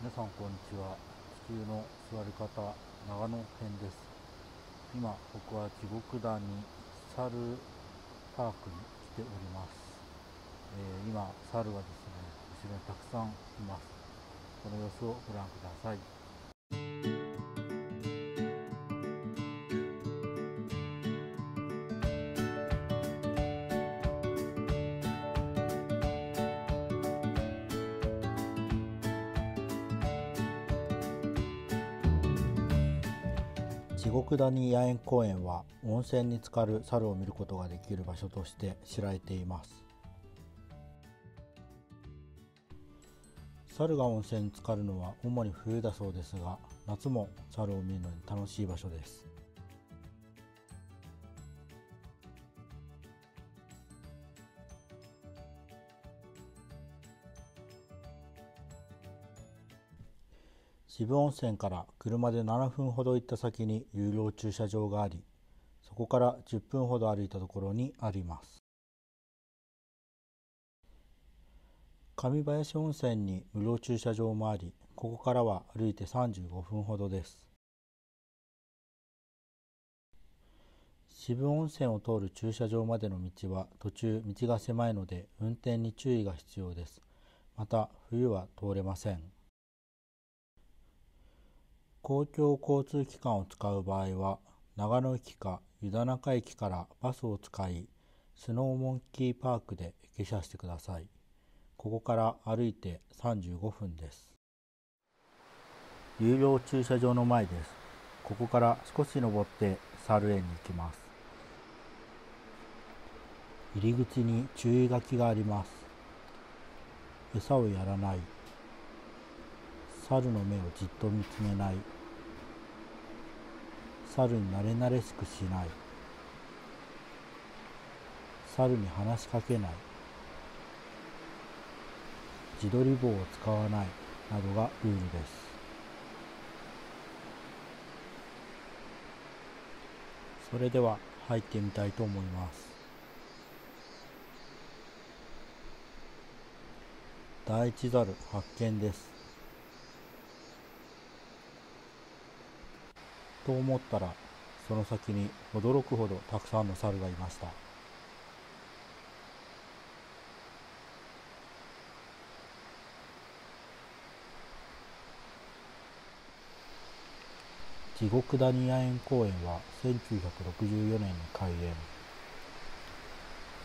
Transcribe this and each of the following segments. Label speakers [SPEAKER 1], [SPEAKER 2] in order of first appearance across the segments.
[SPEAKER 1] 皆さんこんにちは。地球の座り方長野編です。今僕は地獄谷猿パークに来ております、えー、今猿はですね後ろにたくさんいます。この様子をご覧ください。地獄谷野苑公園は温泉に浸かる猿を見ることができる場所として知られています。猿が温泉に浸かるのは主に冬だそうですが夏も猿を見るのに楽しい場所です。渋温泉から車で7分ほど行った先に有料駐車場がありそこから10分ほど歩いたところにあります。上林温泉に無料駐車場もありここからは歩いて35分ほどです。渋温泉を通る駐車場までの道は途中道が狭いので運転に注意が必要です。また冬は通れません。公共交通機関を使う場合は長野駅か湯田中駅からバスを使いスノーモンキーパークで下車してください。ここから歩いて35分です。有料駐車場の前です。ここから少し登って猿園に行きます。入り口に注意書きがあります。餌をやらない。猿の目をじっと見つめない。猿に慣れ慣れしくしない。猿に話しかけない。自撮り棒を使わない。などがルールです。それでは入ってみたいと思います。第一猿発見です。と思ったらその先に驚くほどたくさんの猿がいました。地獄谷野園公園は1964年に開園。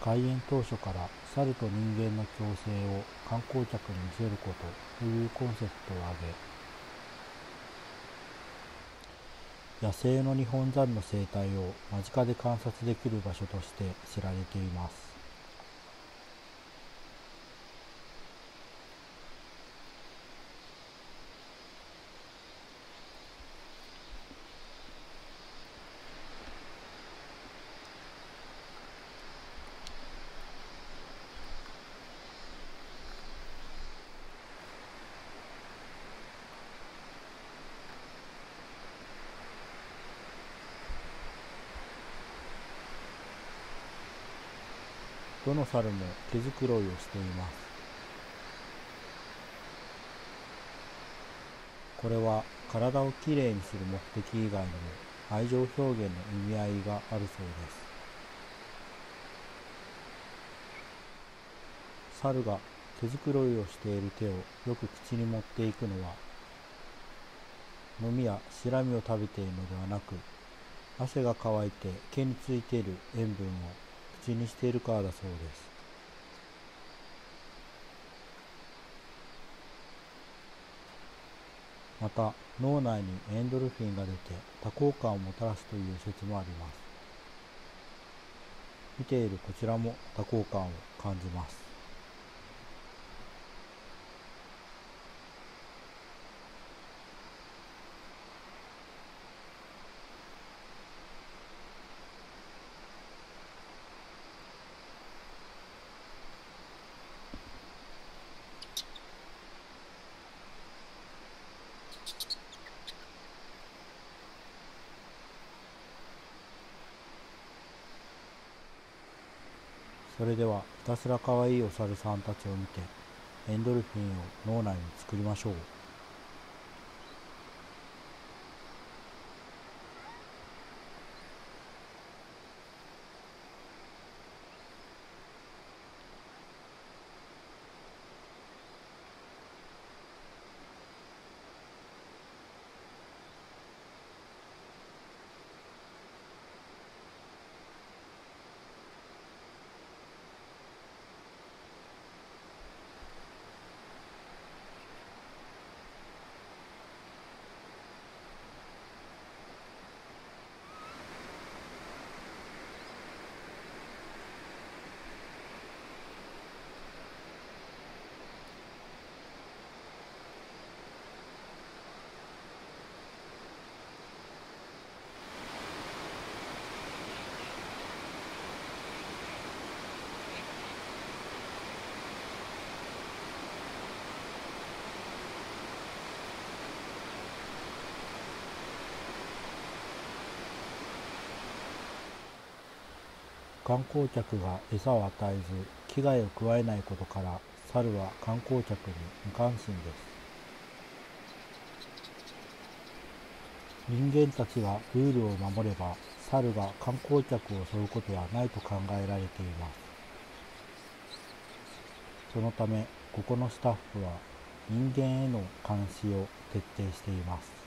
[SPEAKER 1] 開園当初から猿と人間の共生を観光客に見せることというコンセプトを挙げ野生のニホンザルの生態を間近で観察できる場所として知られています。どの猿も毛づくろいをしていますこれは体をきれいにする目的以外にも愛情表現の意味合いがあるそうです。猿が毛づくろいをしている手をよく口に持っていくのはのみやシラミを食べているのではなく汗が乾いて毛についている塩分を口にしているからだそうです。また脳内にエンドルフィンが出て多幸感をもたらすという説もあります。見ているこちらも多幸感を感じます。それではひたすら可愛いお猿さんたちを見てエンドルフィンを脳内に作りましょう。観光客が餌を与えず危害を加えないことから猿は観光客に無関心です。人間たちがルールを守れば猿が観光客を襲うことはないと考えられています。そのためここのスタッフは人間への監視を徹底しています。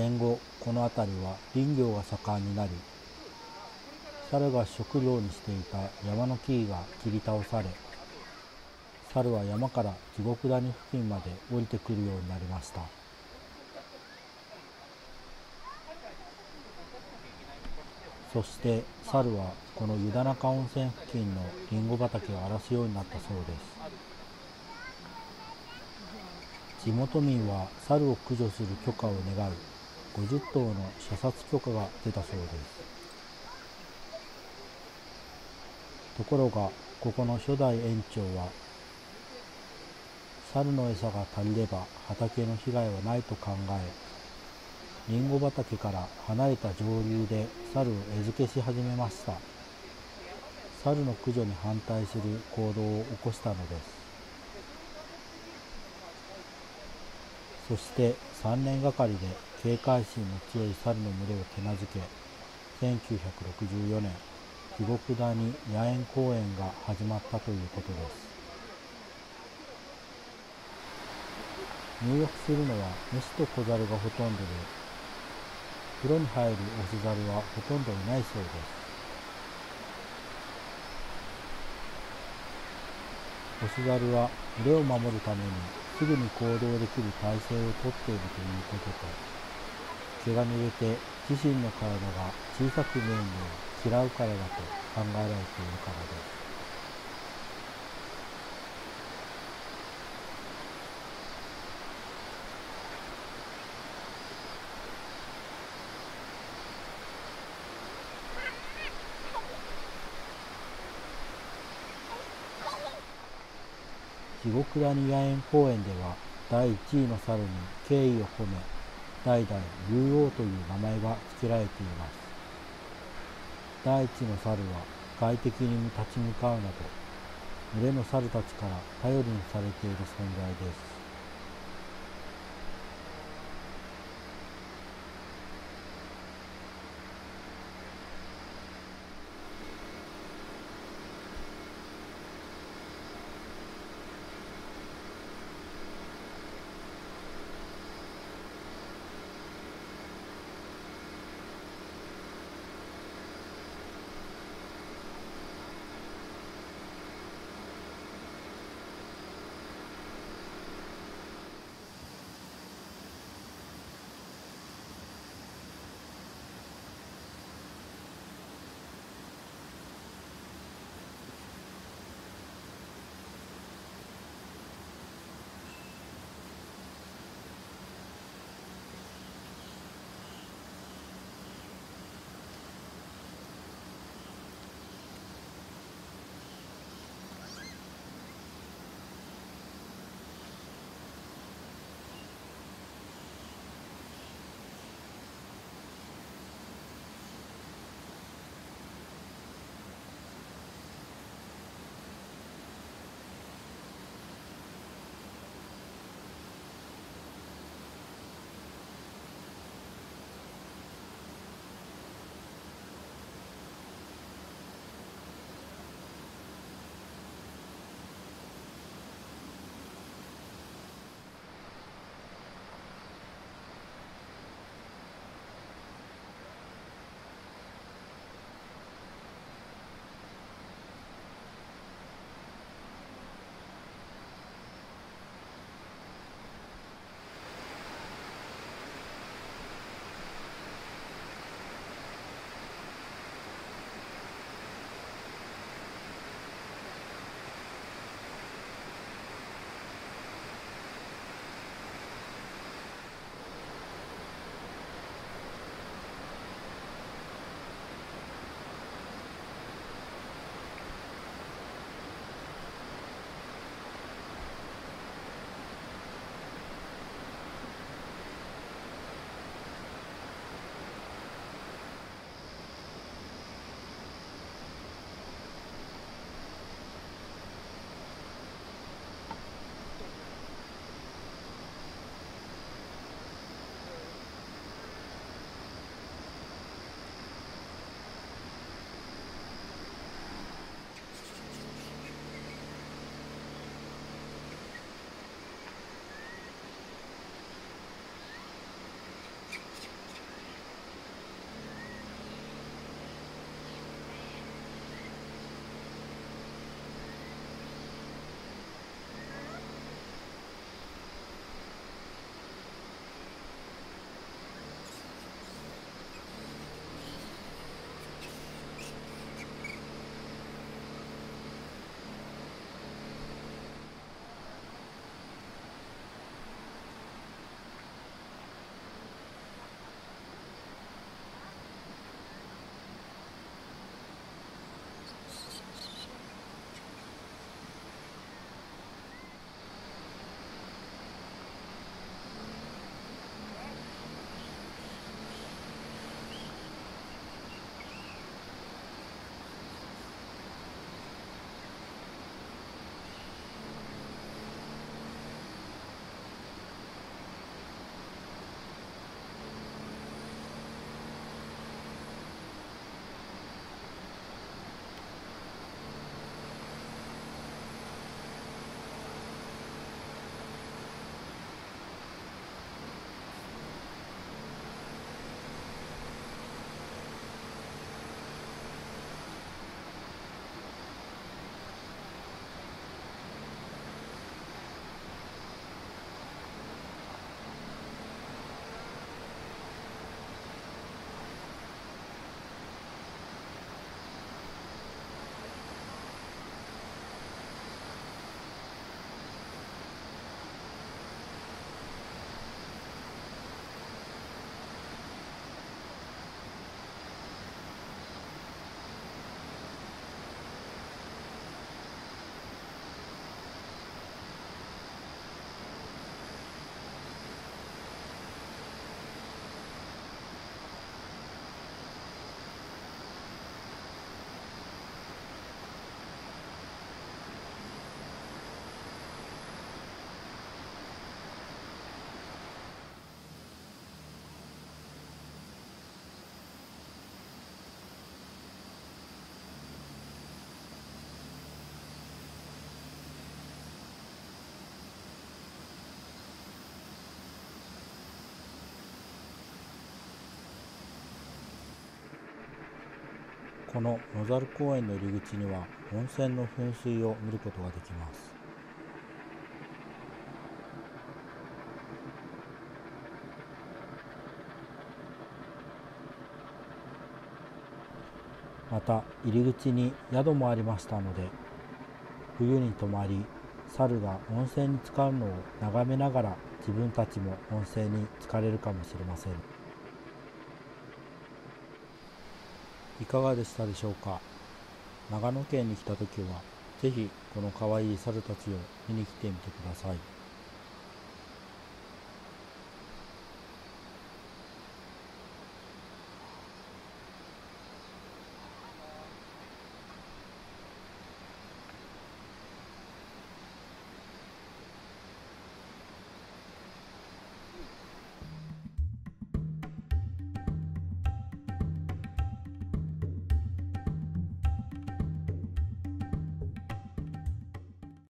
[SPEAKER 1] 戦後この辺りは林業が盛んになり猿が食料にしていた山の木々が切り倒され猿は山から地獄谷付近まで降りてくるようになりました。そして猿はこの湯田中温泉付近のりんご畑を荒らすようになったそうです。地元民は猿を駆除する許可を願う。50頭の射殺許可が出たそうです。ところがここの初代園長は猿の餌が足りれば畑の被害はないと考えりんご畑から離れた上流で猿を餌付けし始めました。猿の駆除に反対する行動を起こしたのです。そして3年がかりで警戒心の強い猿の群れを手なずけ1964年地獄谷野猿公園が始まったということです。入浴するのはメスと小猿がほとんどで風呂に入るオス猿はほとんどいないそうです。オスザルは群れを守るためにすぐに行動できる体制をとっているということと毛が濡れて自身の体が小さく見えるのを嫌うからだと考えられているからです。地獄谷野猿公園では第1位の猿に敬意を込め代々竜王という名前が付けられています。大地の猿は外敵に立ち向かうなど群れの猿たちから頼りにされている存在です。この野猿公園の入り口には温泉の噴水を見ることができます。また入り口に宿もありましたので冬に泊まり猿が温泉に浸かるのを眺めながら自分たちも温泉に浸かれるかもしれません。いかがでしたでしょうか？長野県に来た時は是非このかわいい猿たちを見に来てみてください。